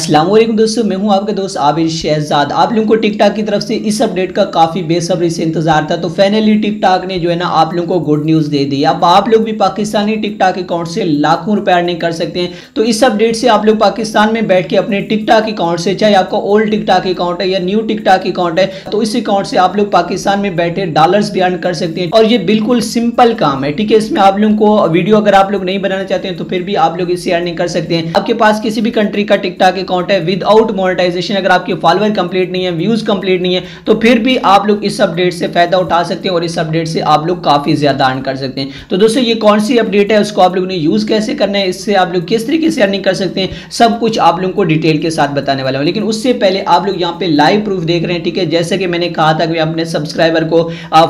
वालेकुम दोस्तों, मैं हूँ आपके दोस्त आबिर शहजाद। आप लोगों को टिकटॉक की तरफ़ से इस अपडेट का काफ़ी बेसब्री से इंतज़ार था तो फाइनली टिकटॉक ने जो है ना आप लोगों को गुड न्यूज़ दे दी। अब आप लोग भी पाकिस्तानी टिकटॉक अकाउंट से लाखों रुपए अर्निंग कर सकते हैं तो इस अपडेट से आप लोग पाकिस्तान में बैठ के अपने टिकटॉक अकाउंट से, चाहे आपका ओल्ड टिकटॉक अकाउंट है या न्यू टिकटॉक अकाउंट है तो इस अकाउंट से आप लोग पाकिस्तान में बैठे डॉलर्स भी अर्न कर सकते हैं। और ये बिल्कुल सिंपल काम है, ठीक है? इसमें आप लोगों को वीडियो अगर आप लोग नहीं बनाना चाहते हैं तो फिर भी आप लोग इससे अर्निंग कर सकते हैं। आपके पास किसी भी कंट्री का टिकटॉक अकाउंट है विदाउट मोनेटाइजेशन अगर आपके फॉलोअर कंप्लीट नहीं है व्यूज़ कंप्लीट नहीं है तो फिर भी आप लोग इस अपडेट से फ़ायदा उठा सकते हैं और इस अपडेट से आप लोग काफ़ी ज़्यादा अर्न कर सकते हैं। तो दोस्तों, ये कौन सी अपडेट है, उसको आप लोग ने यूज़ कैसे करना है, इससे आप लोग किस तरीके से अर्निंग कर सकते हैं, सब कुछ आप लोगों को डिटेल के साथ बताने वाला हूँ। लेकिन उससे पहले आप लोग यहाँ पे लाइव प्रूफ देख रहे हैं, ठीक है? जैसे कि मैंने कहा था कि मैं अपने सब्सक्राइबर को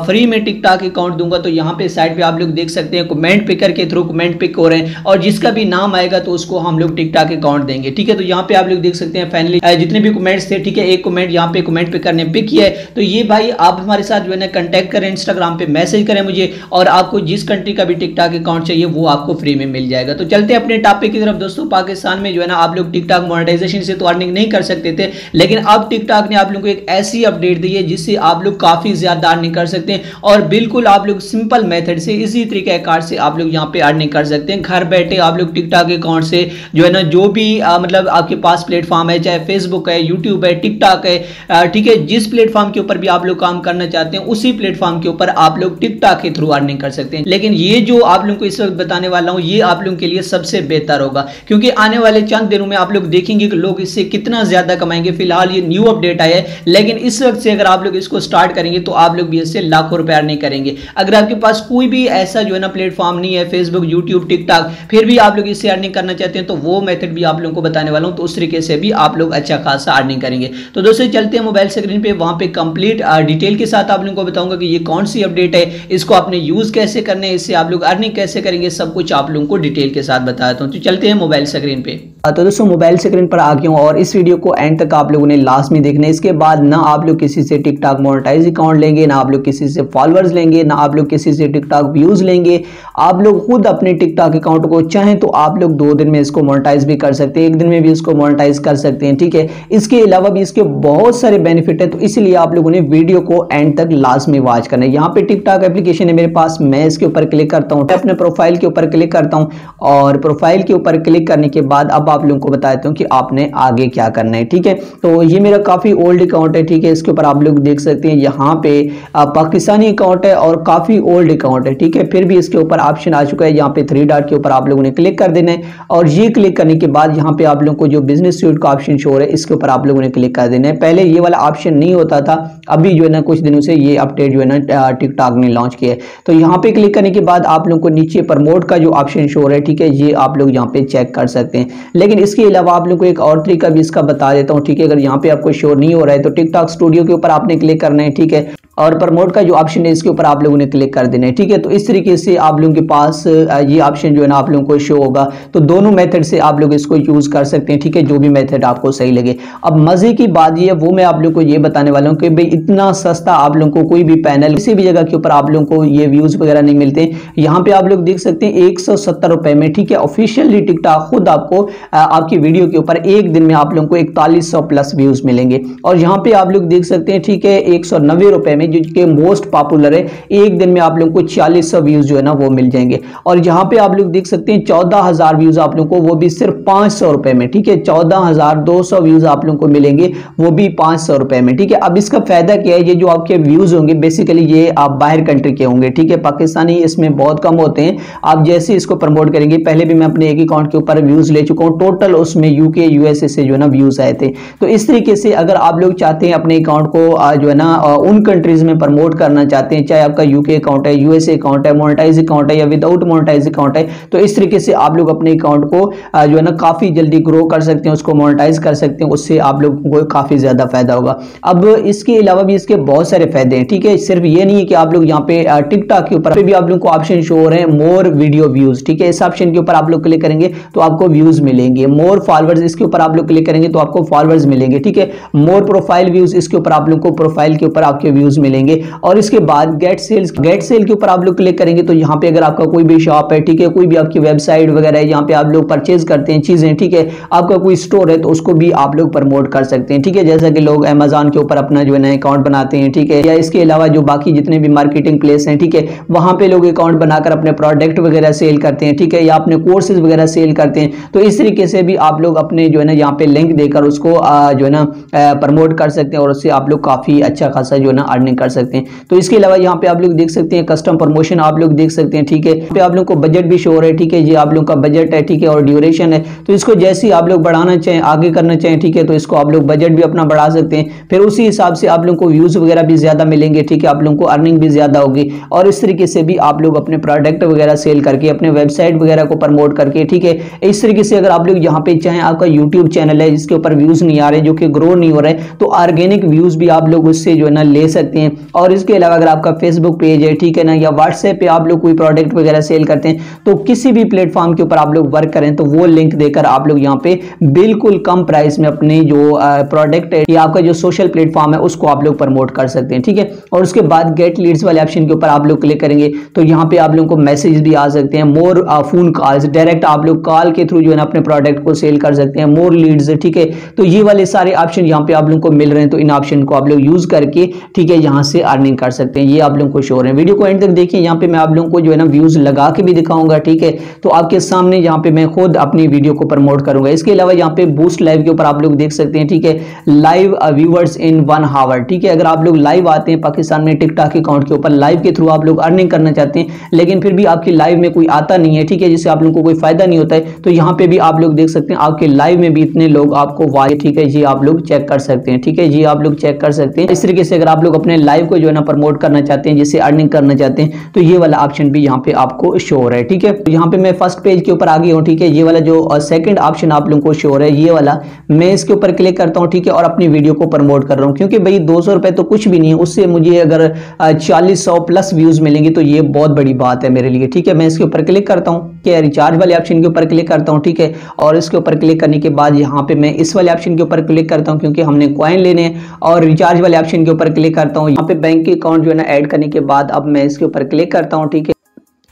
फ्री में टिकटॉक अकाउंट दूँगा तो यहाँ पे साइड पे आप लोग देख सकते हैं कमेंट पिकर के थ्रू कमेंट पिक हो रहे हैं और जिसका भी नाम आएगा तो उसको हम लोग टिकटॉक अकाउंट देंगे, ठीक है? तो यहाँ पे आप लोग देख सकते हैं फाइनली जितने भी कमेंट्स थे ठीक है एक कमेंट यहाँ पे कमेंट पे करने पिक किया है। तो ये भाई आप हमारे साथ जो है ना कंटेक्ट करें इंस्टाग्राम पे मैसेज करें मुझे और आपको जिस कंट्री का भी टिकटॉक अकाउंट चाहिए वो आपको फ्री में मिल जाएगा। तो चलते अपने टॉपिक की तरफ़। दोस्तों पाकिस्तान में जो है ना आप लोग टिकटॉक मोनेटाइजेशन से तो अर्निंग नहीं कर सकते थे लेकिन अब टिकटॉक ने आप लोग को एक ऐसी अपडेट दी है जिससे आप लोग काफ़ी ज़्यादा अर्निंग कर सकते हैं और बिल्कुल आप लोग सिंपल मेथड से इसी तरीके कार से आप लोग यहाँ पे अर्निंग कर सकते हैं। घर बैठे आप लोग टिकटॉक अकाउंट से जो है ना जो भी आ, मतलब आपके पास प्लेटफॉर्म है, चाहे फेसबुक है यूट्यूब है टिकटॉक है ठीक है, जिस प्लेटफॉर्म के ऊपर भी आप लोग काम करना चाहते हैं, उसी प्लेटफॉर्म के ऊपर आप लोग टिकटॉक के थ्रू अर्निंग कर सकते हैं। लेकिन ये जो आप लोगों को इस वक्त बताने वाला हूँ, ये आप लोगों के लिए सबसे बेहतर होगा। क्योंकि आने वाले चंद दिनों में आप लोग देखेंगे कि लोग इससे कितना ज़्यादा कमाएँगे। फ़िलहाल ये न्यू अपडेट आया है, लेकिन इस वक्त से अगर आप लोग इसको स्टार्ट करेंगे तो आप लोग भी इससे लाखों रुपए अर्निंग करेंगे। अगर आपके पास कोई भी ऐसा जो है ना प्लेटफॉर्म नहीं है फेसबुक यूट्यूब टिकटॉक फिर भी आप लोग इससे अर्निंग करना चाहते हैं तो वो मेथड भी आप लोगों को बताने वाला हूँ। तो उस तरीके से भी आप लोग अच्छा खासा अर्निंग करेंगे। तो दोस्तों, चलते हैं मोबाइल स्क्रीन पे। वहाँ पे कंप्लीट डिटेल के साथ आप लोगों को बताऊँगा कि ये कौन सी अपडेट है, इसको आपने यूज़ कैसे करने है, इससे आप लोग अर्निंग कैसे करेंगे, सब कुछ आप लोगों को डिटेल के साथ बताता हूँ। तो चलते हैं मोबाइल स्क्रीन पे। तो दोस्तों मोबाइल स्क्रीन पर आ गया हूँ और इस वीडियो को एंड तक आप लोगों ने लास्ट में देखना है। इसके बाद ना आप लोग किसी से टिकटॉक मोनेटाइज अकाउंट लेंगे, ना आप लोग किसी से फॉलोअर्स लेंगे, ना आप लोग किसी से टिकटॉक व्यूज़ लेंगे। आप लोग खुद अपने टिकटॉक अकाउंट को चाहें तो आप लोग दो दिन में इसको मोनेटाइज भी कर सकते हैं। एक दिन में भी इसको मोनेटाइज कर सकते हैं, ठीक है? इसके अलावा भी इसके बहुत सारे बेनिफिट है तो इसलिए आप लोगों ने वीडियो को एंड तक लास्ट में वॉच करना है। यहाँ पे टिकटॉक एप्लीकेशन है मेरे पास, मैं इसके ऊपर क्लिक करता हूँ अपने प्रोफ़ाइल के ऊपर क्लिक करता हूँ और प्रोफ़ाइल के ऊपर क्लिक करने के बाद अब आप लोगों को बता देता हूँ कि आपने आगे क्या करना है, ठीक है? तो ये मेरा काफ़ी ओल्ड अकाउंट है, ठीक है? इसके ऊपर आप लोग देख सकते हैं, यहाँ पे पाकिस्तानी अकाउंट है और काफ़ी ओल्ड अकाउंट है, ठीक है? फिर भी इसके ऊपर ऑप्शन आ चुका है, यहाँ पे थ्री डॉट के ऊपर आप लोगों ने क्लिक कर देना है और ये क्लिक करने के बाद यहाँ पे आप लोगों को जो बिज़नेस स्यूट का ऑप्शन शो है इसके ऊपर आप लोगों ने क्लिक कर देना है। पहले ये वाला ऑप्शन नहीं होता था, अभी जो है ना, कुछ दिनों से ये अपडेट जो है ना टिकटॉक ने लॉन्च किया है। तो यहाँ पे क्लिक करने के बाद आप लोगों को नीचे प्रमोट का जो ऑप्शन शो है ठीक है, ये आप लोग यहाँ पे चेक कर सकते हैं। लेकिन इसके अलावा आप लोग को एक और तरीका भी इसका बता देता हूँ, ठीक है, अगर यहाँ पे आपको शो नहीं हो रहा है तो टिकटॉक स्टूडियो के ऊपर आपने क्लिक करना है, ठीक है, और प्रमोट का जो ऑप्शन है, इसके ऊपर आप लोगों ने क्लिक कर देना है, ठीक है। तो इस तरीके से आप लोगों के पास ये ऑप्शन जो है ना, आप लोगों को शो होगा। तो दोनों मेथड से आप लोग इसको यूज़ कर सकते हैं, ठीक है जो भी मेथड आपको सही लगे। अब मज़े की बात ये वो मैं आप लोग को ये बताने वाला हूँ कि भाई इतना सस्ता आप लोगों को कोई भी पैनल किसी भी जगह के ऊपर आप लोगों को ये व्यूज़ वगैरह नहीं मिलते। यहाँ पे आप लोग देख सकते हैं, एक रुपए में, ठीक है ऑफिशियली टिकटॉक खुद आपको आपकी वीडियो के ऊपर एक दिन में आप लोगों को इकतालीस प्लस व्यूज़ मिलेंगे। और यहाँ पे आप लोग देख सकते हैं, ठीक है, एक रुपए में जो कि मोस्ट पॉपुलर है, एक दिन में आप लोगों को छियालीस व्यूज़ जो है ना वो मिल जाएँगे। और यहाँ पे आप लोग देख सकते हैं, चौदह व्यूज़ आप लोगों को, वो भी सिर्फ़ पाँच रुपए में, ठीक है, चौदह हज़ार दो सौ व्यूज़ आप लोगों को मिलेंगे, वो भी पाँच सौ रुपए में, ठीक है? अब इसका फ़ायदा क्या है? ये जो आपके व्यूज़ होंगे बेसिकली ये आप बाहर कंट्री के होंगे, ठीक है? पाकिस्तानी इसमें बहुत कम होते हैं। आप जैसे इसको प्रमोट करेंगे, पहले भी मैं अपने एक अकाउंट के ऊपर व्यूज़ ले चुका हूँ। टोटल उसमें यूके यूएसए से जो है ना व्यूज़ आए थे। तो इस तरीके से अगर आप लोग चाहते हैं अपने अकाउंट को जो है ना उन कंट्रीज़ में प्रमोट करना चाहते हैं, चाहे आपका यूके अकाउंट है यूएसए अकाउंट है मोनेटाइज अकाउंट है या विदाउट मोनेटाइज अकाउंट है तो इस तरीके से आप लोग अपने अकाउंट को जो है ना, काफ़ी जल्दी ग्रो कर सकते हैं। उसको मोनेटाइज कर सकते हैं, उससे आप लोगों को काफ़ी ज़्यादा फ़ायदा होगा। अब इसके अलावा भी इसके बहुत सारे फ़ायदे हैं, ठीक है? सिर्फ़ ये नहीं है कि आप लोग यहाँ पे टिकटॉक के ऊपर भी आप लोगों को ऑप्शन शो हो रहे हैं मोर वीडियो व्यूज़ ठीक है? इस ऑप्शन के ऊपर आप लोग क्लिक करेंगे तो आपको व्यूज़ मिलेंगे मोर फॉलोअर्स इसके ऊपर आप लोग क्लिक करेंगे तो आपको फॉलोअर्स मिलेंगे, ठीक है? मोर प्रोफ़ाइल व्यूज़ इसके ऊपर आप लोग को प्रोफ़ाइल के ऊपर आपके व्यूज़ मिलेंगे और इसके बाद गेट सेल्स गेट सेल के ऊपर आप लोग क्लिक करेंगे तो यहाँ पे अगर आपका कोई भी शॉप है, ठीक है? कोई भी आपकी वेबसाइट वगैरह है, यहाँ पे आप लोग परचेज करते हैं चीज़ें, ठीक है? आपका कोई स्टोर है तो उसको भी आप लोग प्रमोट कर सकते हैं। ठीक है, जैसा कि लोग अमेजोन के ऊपर अपना जो है ना अकाउंट बनाते हैं, ठीक है? या इसके अलावा जो बाकी जितने भी मार्केटिंग प्लेस हैं, ठीक है? वहाँ पे लोग अकाउंट बनाकर अपने प्रोडक्ट वगैरह सेल करते हैं, ठीक है? या अपने कोर्सेज वगैरह सेल करते हैं। तो इस तरीके से भी आप लोग अपने जो है ना, यहाँ पे लिंक देकर उसको जो है ना प्रमोट कर सकते हैं और उससे आप लोग काफ़ी अच्छा खासा जो है ना अर्निंग कर सकते हैं। तो इसके अलावा यहाँ पे आप लोग देख सकते हैं कस्टम प्रमोशन आप लोग देख सकते हैं, ठीक है? आप लोग को बजट भी शोर है ठीक है? जी आप लोग का बजट है, ठीक है? और ड्यूरेशन है। तो इसको जैसे ही आप लोग बढ़ाना चाहें आगे करना चाहें ठीक है तो इसको आप लोग बजट भी अपना बढ़ा सकते हैं। फिर उसी हिसाब से आप लोग को व्यूज़ वगैरह भी ज़्यादा मिलेंगे, ठीक है, आप लोग को अर्निंग भी ज़्यादा होगी। और इस तरीके से भी आप लोग अपने प्रोडक्ट वगैरह सेल करके, अपने वेबसाइट वगैरह को प्रमोट करके, ठीक है, इस तरीके से अगर आप लोग यहाँ पे चाहें, आपका यूट्यूब चैनल है, जिसके ऊपर व्यूज़ नहीं आ रहे, जो कि ग्रो नहीं हो रहे तो ऑर्गेनिक व्यूज़ भी आप लोग उससे जो है ना ले सकते हैं। और इसके अलावा अगर आपका फेसबुक पेज है, ठीक है ना, या व्हाट्सएप पे आप लोग कोई प्रोडक्ट वगैरह सेल करते हैं तो किसी भी प्लेटफॉर्म के ऊपर आप लोग वर्क करें तो वो लिंक देकर आप लोग यहाँ पे बिल्कुल कम प्राइस में अपनी जो प्रोडक्ट है, या आपका जो सोशल प्लेटफॉर्म है, उसको आप लोग प्रमोट कर सकते हैं, ठीक है? और उसके बाद गेट लीड्स वाले ऑप्शन के ऊपर आप लोग क्लिक करेंगे तो यहाँ पे आप लोगों को मैसेज भी आ सकते हैं मोर फ़ोन कॉल्स डायरेक्ट आप लोग कॉल के थ्रू जो है ना अपने प्रोडक्ट को सेल कर सकते हैं मोर लीड्स ठीक है? तो ये वाले सारे ऑप्शन यहाँ पे आप लोगों को मिल रहे हैं तो इन ऑप्शन को आप लोग यूज़ करके, ठीक है, यहाँ से अर्निंग कर सकते हैं, ये आप लोगों को शो रहे हैं। वीडियो को एंड तक देखिए, यहाँ पे मैं आप लोगों को जो है ना व्यूज़ लगा के भी दिखाऊँगा, ठीक है? तो आपके सामने यहाँ पे मैं खुद अपनी वीडियो को प्रमोट करूँगा। इसके अलावा यहाँ पे बूस्ट लाइव के ऊपर आप लोग देख सकते हैं, ठीक है? Live viewers in one hour ठीक है? अगर आप लोग लाइव आते हैं पाकिस्तान में टिकटॉक अकाउंट के ऊपर लाइव के थ्रू आप लोग अर्निंग करना चाहते हैं, लेकिन फिर भी आपकी लाइव में कोई आता नहीं है, ठीक है? जिससे आप लोगों को कोई फ़ायदा नहीं होता है तो यहाँ पे भी आप लोग देख सकते हैं, आपके लाइव में भी इतने लोग आपको वाई, ठीक है? जी, आप लोग चेक कर सकते हैं, ठीक है? जी, आप लोग चेक कर सकते हैं। इस तरीके से अगर आप लोग अपने लाइव को जो है ना प्रमोट करना चाहते हैं, जिससे अर्निंग करना चाहते हैं तो ये वाला ऑप्शन भी यहाँ पे आपको शो हो रहा है, ठीक है? तो यहाँ पे मैं फ़र्स्ट पेज के ऊपर आ गया हूँ, ठीक है? ये वाला जो सेकंड ऑप्शन आप लोगों को शो हो रहा है, ये वाला। मैं इसके ऊपर क्लिक करता हूँ, ठीक है, और अपनी वीडियो को प्रमोट कर रहा हूँ, क्योंकि भाई दो सौ तो कुछ भी नहीं है, उससे मुझे अगर चालीस सौ प्लस व्यूज़ मिलेंगे तो ये बहुत बड़ी बात है मेरे लिए, ठीक है। मैं इसके ऊपर क्लिक करता हूँ कि रिचार्ज वाले ऑप्शन के ऊपर क्लिक करता हूँ, ठीक है, और इसके ऊपर क्लिक करने के बाद यहाँ पे मैं इस वाले ऑप्शन के ऊपर क्लिक करता हूँ, क्योंकि हमने क्वाइन लेने और रिचार्ज वाले ऑप्शन के ऊपर क्लिक करता हूँ। यहाँ पे बैंक के अकाउंट जो है ना ऐड करने के बाद अब मैं इसके ऊपर क्लिक करता हूँ, ठीक है।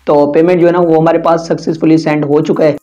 तो पेमेंट जो है ना, वो हमारे पास सक्सेसफुली सेंड हो चुका है।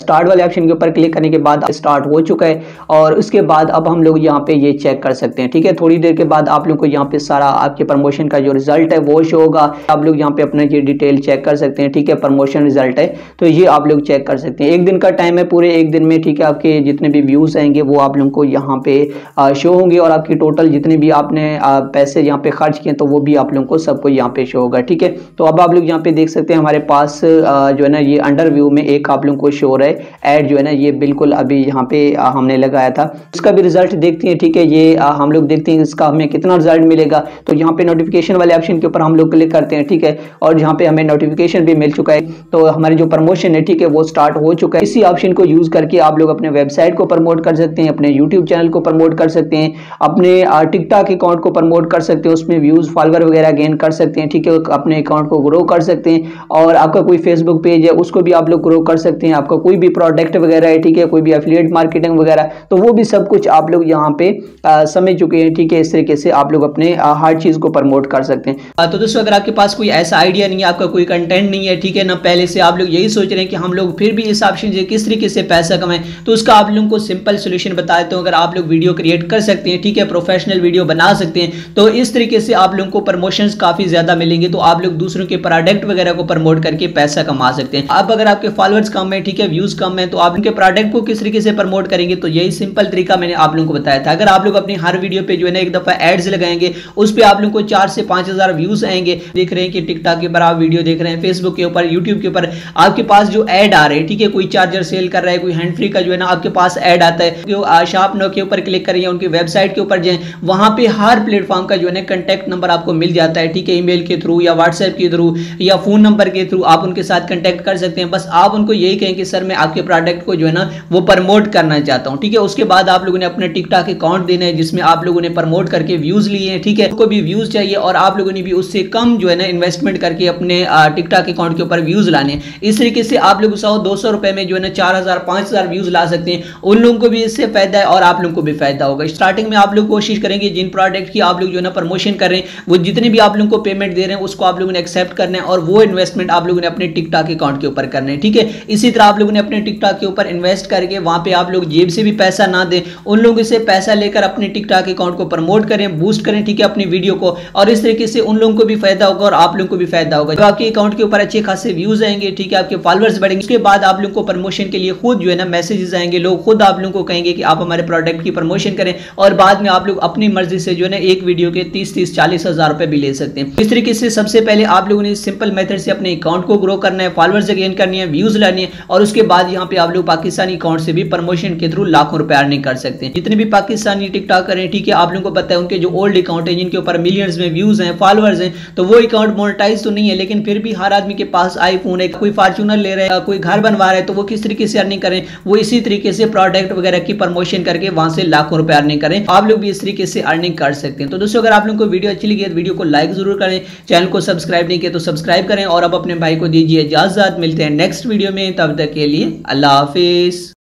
स्टार्ट वाले ऑप्शन के ऊपर क्लिक करने के बाद स्टार्ट हो चुका है और उसके बाद अब हम लोग यहाँ पे ये चेक कर सकते हैं, ठीक है? थोड़ी देर के बाद आप लोग को यहाँ पे सारा आपके प्रमोशन का जो रिज़ल्ट है वो शो होगा। आप लोग यहाँ पे अपना ये डिटेल चेक कर सकते हैं, ठीक है? प्रमोशन रिज़ल्ट है तो ये आप लोग चेक कर सकते हैं। एक दिन का टाइम है पूरे एक दिन में, ठीक है? आपके जितने भी व्यूज़ आएँगे वो आप लोग को यहाँ पे शो होंगे और आपकी टोटल जितने भी आपने पैसे यहाँ पे खर्च किए तो वो भी आप लोगों को सबको यहाँ पे शो होगा, ठीक है? तो अब आप लोग यहाँ पे देख सकते हैं हमारे पास जो है ना, ये अंडर व्यू में एक आप लोग को शो रहा है। ऐड जो है ना, ये बिल्कुल अभी यहाँ पे हमने लगाया था। इसका भी रिज़ल्ट देखते हैं, ठीक है? ये हम लोग देखते हैं इसका हमें कितना रिज़ल्ट मिलेगा। तो यहाँ पे नोटिफिकेशन वाले ऑप्शन के ऊपर हम लोग क्लिक करते हैं, ठीक है? और यहाँ पे हमें नोटिफिकेशन भी मिल चुका है तो हमारी जो प्रमोशन है, ठीक है, वो स्टार्ट हो चुका है। इसी ऑप्शन को यूज़ करके आप लोग अपने वेबसाइट को प्रमोट कर सकते हैं, अपने यूट्यूब चैनल को प्रमोट कर सकते हैं, अपने टिकटॉक अकाउंट को प्रमोट कर सकते हैं, उसमें व्यूज़ फॉलोअर वगैरह गेन कर सकते हैं, ठीक है? अपने अकाउंट को ग्रो कर सकते हैं। और आपका कोई फेसबुक पेज है, उसको भी आप लोग ग्रो कर सकते हैं। आपका कोई भी प्रोडक्ट वगैरह है, ठीक है? कोई भी एफिलिएट मार्केटिंग वगैरह तो वो भी सब कुछ आप लोग यहाँ पे समझ चुके हैं, ठीक है? इस तरीके से आप लोग अपने हर चीज़ को प्रमोट कर सकते हैं। तो दोस्तों, अगर आपके पास कोई ऐसा आइडिया नहीं है, आपका कोई कंटेंट नहीं है, ठीक है, ना पहले से आप लोग यही सोच रहे हैं कि हम लोग फिर भी इस ऑप्शन से किस तरीके से पैसा कमाएँ तो उसका आप लोगों को सिंपल सोल्यूशन बता देता हूँ। अगर आप लोग वीडियो क्रिएट कर सकते हैं, ठीक है प्रोफेशनल वीडियो बना सकते हैं तो इस तरीके से आप लोगों को प्रमोशन काफ़ी ज़्यादा मिलेंगे तो आप लोग दूसरों के प्रोडक्ट वगैरह को प्रमोट करके पैसा कमा सकते हैं। अब अगर आपके फॉलोअर्स कम है, ठीक है व्यूज़ कम है तो आप उनके प्रोडक्ट को किस तरीके से प्रमोट करेंगे तो यही सिंपल तरीका मैंने आप लोगों को बताया था। अगर आप लोग अपनी हर वीडियो पे जो है ना, एक दफ़ा एड्स लगाएँगे, उस पर आप लोगों को चार से पाँच हज़ार व्यूज़ आएँगे। देख रहे हैं कि टिकटॉक के ऊपर आप वीडियो देख रहे हैं फेसबुक के ऊपर यूट्यूब के ऊपर आपके पास जो एड आ रहे हैं, ठीक है, कोई चार्जर सेल कर रहा है, कोई हैंड फ्री का जो है ना आपके पास एड आता है शॉप नो के ऊपर क्लिक करिए उनकी वेबसाइट के ऊपर जाए, वहाँ पर हर प्लेटफॉर्म का जो है ना कंटेक्ट नंबर आपको मिल जाता है, ठीक है ईमेल के थ्रू या व्हाट्सएप के थ्रू या फ़ोन नंबर के थ्रू आप उनके साथ कंटेक्ट कर सकते हैं। बस आप उनको यही कहें कि, सर मैं आपके प्रोडक्ट को जो है ना, वो प्रमोट करना चाहता हूँ, ठीक है? उसके बाद आप लोगों ने अपने टिकटॉक अकाउंट देना है, जिसमें आप लोगों ने प्रमोट करके व्यूज़ लिए हैं, ठीक है? को भी व्यूज़ चाहिए और आप लोगों ने भी उससे कम जो है ना इन्वेस्टमेंट करके अपने टिकटॉक अकाउंट के ऊपर व्यूज़ लाने इस तरीके से आप लोग सौ दो सौ में जो है ना, चार हज़ार व्यूज़ ला सकते हैं। उन लोगों को भी इससे फ़ायदा है और आप लोगों को भी फ़ायदा होगा। स्टार्टिंग में आप लोग कोशिश करेंगे, जिन प्रोडक्ट की आप लोग जो है ना प्रमोशन कर रहे हैं, वो जितने भी आप लोगों को पेमेंट दे रहे हैं, उसको आप लोगों ने एक्सेप्ट करना है और वो इन्वेस्टमेंट आप लोगों ने अपने टिकटॉक अकाउंट के ऊपर करना है, ठीक है? इसी तरह आप लोगों ने अपने टिकटॉक के ऊपर इन्वेस्ट करके वहाँ पे आप लोग जेब से भी पैसा ना दें, उन लोगों से पैसा लेकर अपने टिकटॉक अकाउंट को प्रमोट करें बूस्ट करें, ठीक है, अपनी वीडियो को। और इस तरीके से उन लोगों को भी फ़ायदा होगा और आप लोगों को भी फ़ायदा होगा। जब आपके अकाउंट के ऊपर अच्छे खासे व्यूज़ आएँगे, ठीक है, आपके फॉलोअर्स बढ़ेंगे, उसके बाद आप लोगों को प्रमोशन के लिए खुद जो है ना मैसेजेस आएँगे, लोग खुद आप लोगों को कहेंगे कि आप हमारे प्रोडक्ट की प्रमोशन करें और बाद में आप लोग अपनी मर्ज़ी से जो है ना एक वीडियो के तीस तीस चालीस हज़ार रुपए भी ले सकते हैं। इस तरीके से सबसे पहले आप लोगों ने सिंपल मेथड से अपने अकाउंट को ग्रो करना है फॉलोअर्स गेन करनी है व्यूज़ लानी है और उसके बाद यहाँ पे आप लोग पाकिस्तानी अकाउंट से भी प्रमोशन के थ्रू लाखों रुपए अर्निंग कर सकते हैं। जितने भी पाकिस्तानी टिकटॉक करें ठीक है, आप लोगों को पता है, उनके जो ओल्ड अकाउंट है, जिनके ऊपर मिलियंस में व्यूज़ हैं फॉलोअर्स हैं तो वो अकाउंट मोनेटाइज तो नहीं है, लेकिन फिर भी हर आदमी के पास आईफोन है, कोई फॉर्चूनर ले रहे हैं, कोई घर बनवा रहे हैं तो वो किस तरीके से अर्निंग करें, वो इसी तरीके से प्रोडक्ट वगैरह की प्रमोशन करके वहाँ से लाखों रुपए अर्निंग करें, आप लोग भी इस तरीके से अर्निंग कर सकते हैं। तो दोस्तों, अगर आप लोगों को वीडियो अच्छी लगी तो वीडियो को लाइक ज़रूर करें, चैनल को सब्सक्राइब नहीं किया तो सब्सक्राइब करें, और अब अपने भाई को दीजिए इजाज़त, मिलते हैं नेक्स्ट वीडियो में, तब तक के लिए अल्लाह हाफिज